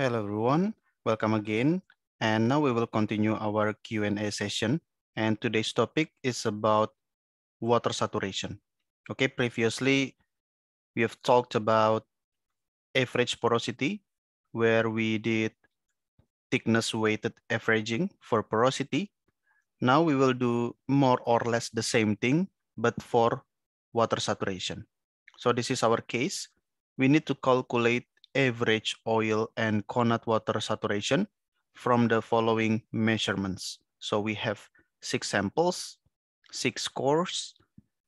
Hello everyone, welcome again. And now we will continue our Q&A session. And today's topic is about water saturation. Okay, previously we have talked about average porosity where we did thickness weighted averaging for porosity. Now we will do more or less the same thing, but for water saturation. So this is our case. We need to calculate average oil and connate water saturation from the following measurements. So we have six samples, six cores,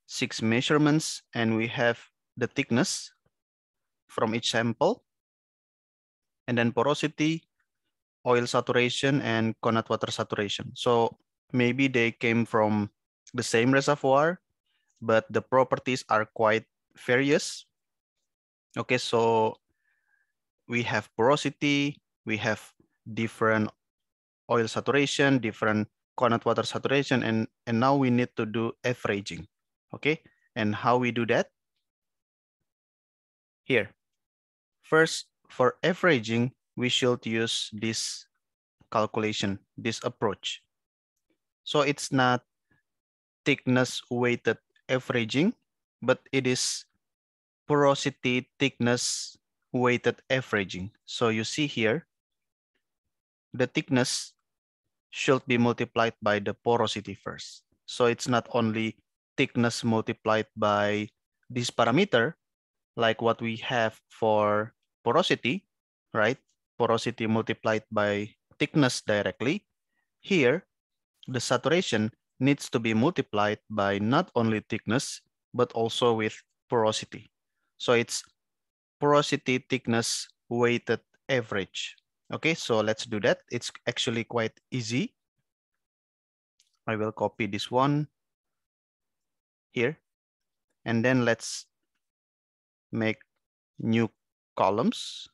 six measurements, and we have the thickness from each sample, and then porosity, oil saturation, and connate water saturation. So maybe they came from the same reservoir, but the properties are quite various. Okay, so we have porosity, we have different oil saturation, different connate water saturation, and, and now we need to do averaging, okay? And how we do that? Here. First, for averaging, we should use this calculation, this approach. So it's not thickness weighted averaging, but it is porosity thickness weighted averaging. So you see here, the thickness should be multiplied by the porosity first. So it's not only thickness multiplied by this parameter, like what we have for porosity, right? Porosity multiplied by thickness directly. Here, the saturation needs to be multiplied by not only thickness, but also with porosity. So it's porosity thickness weighted average. Okay, so let's do that. It's actually quite easy. I will copy this one here. And then let's make new columns.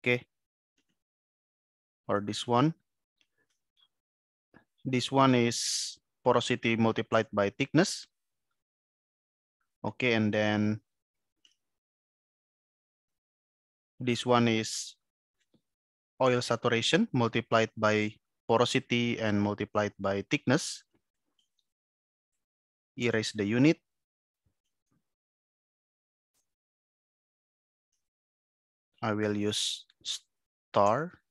Okay. Or this one. This one is porosity multiplied by thickness. Okay, and then this one is oil saturation multiplied by porosity and multiplied by thickness. Erase the unit. I will use star.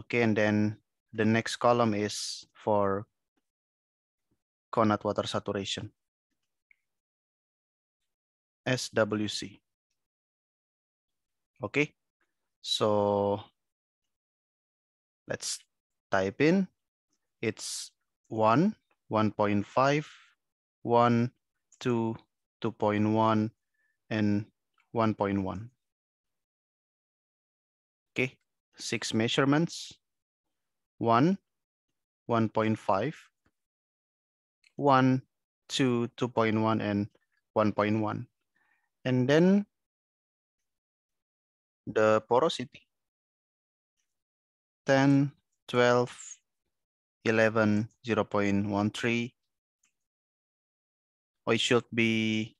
Okay, and then the next column is for connate water saturation. SWC. Okay, so let's type in. It's 1, 1.5, 1, 2, 2.1, and 1.1. Okay, six measurements. 1, 1.5, 1, 2, 2.1, and 1.1. And then the porosity, 10, 12, 11, 0 0.13. Or it should be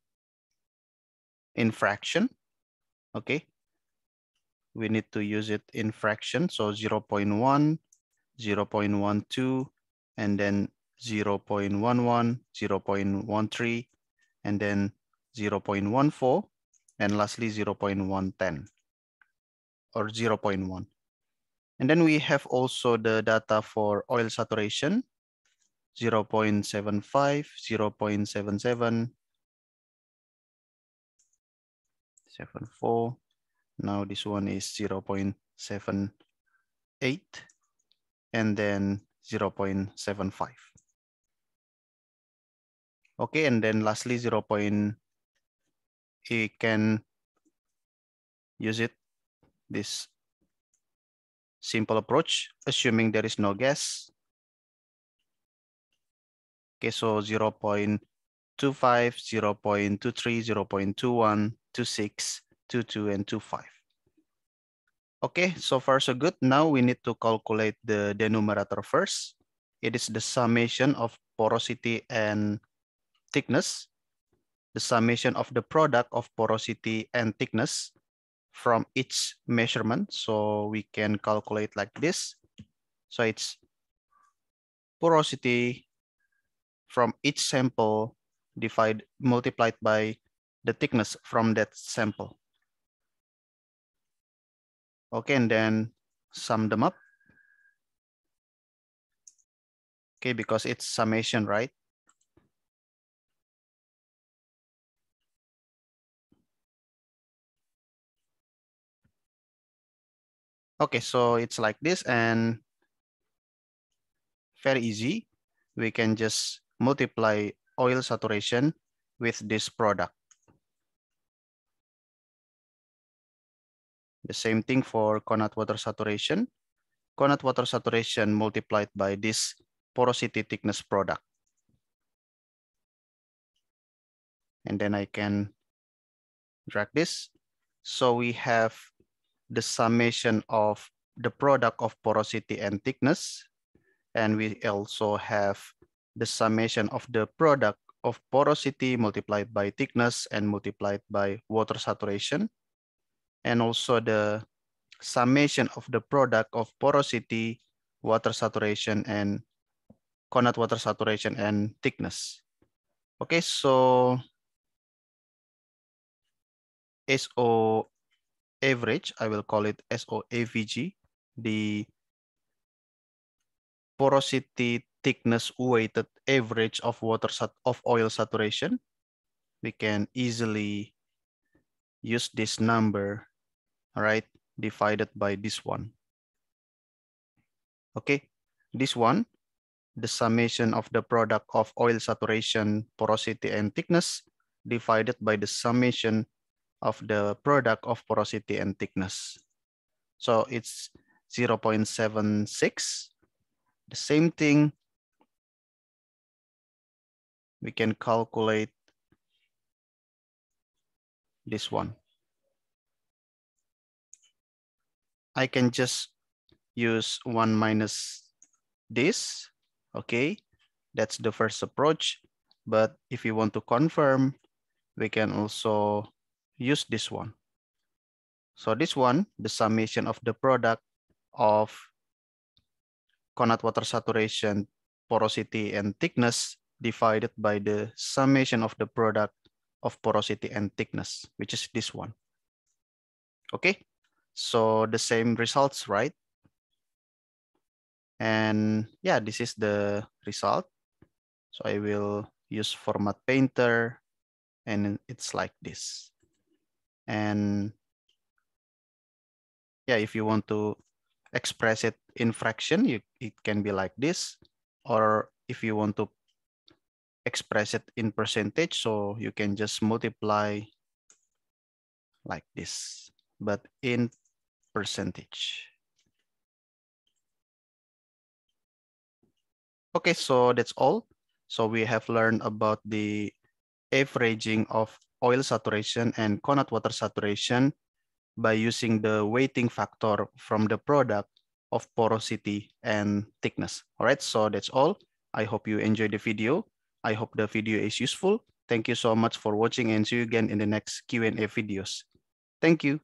in fraction, okay? We need to use it in fraction, so 0 0.1, 0 0.12, and then 0 0.11, 0 0.13, and then 0 0.14, and lastly 0 0.110 or 0 0.1. And then we have also the data for oil saturation, 0 0.75, 0 0.77, 74. Now this one is 0 0.78 and then 0 0.75. Okay, and then lastly, 0 point, you can use it, this simple approach, assuming there is no gas. Okay, so 0 0.25, 0 0.23, 0 0.21, 26, 22, and 25. Okay, so far so good. Now we need to calculate the denominator first. It is the summation of porosity and thickness. the summation of the product of porosity and thickness from each measurement. So we can calculate like this. So it's porosity from each sample divided multiplied by the thickness from that sample. Okay, and then sum them up. Okay, because it's summation, right? Okay, so it's like this and very easy. We can just multiply oil saturation with this product. The same thing for connate water saturation. Connate water saturation multiplied by this porosity thickness product. And then I can drag this. So we have the summation of the product of porosity and thickness. And we also have the summation of the product of porosity multiplied by thickness and multiplied by water saturation. And also the summation of the product of porosity, water saturation, and connate water saturation and thickness. Okay, so SO average, I will call it SOAVG, the porosity thickness weighted average of water of oil saturation. We can easily use this number, right, divided by this one. Okay, this one, the summation of the product of oil saturation, porosity, and thickness divided by the summation of the product of porosity and thickness. So it's 0.76. The same thing, we can calculate this one. I can just use one minus this, okay? That's the first approach. But if you want to confirm, we can also use this one. So this one, the summation of the product of connate water saturation, porosity, and thickness divided by the summation of the product of porosity and thickness, which is this one. Okay, so the same results, right? And yeah, this is the result. So I will use format painter and it's like this. And yeah, if you want to express it in fraction, you, it can be like this. Or if you want to express it in percentage, so you can just multiply like this, but in percentage. Okay, so that's all. So we have learned about the averaging of oil saturation and connate water saturation by using the weighting factor from the product of porosity and thickness. All right, so that's all. I hope you enjoyed the video. I hope the video is useful. Thank you so much for watching and see you again in the next Q&A videos. Thank you.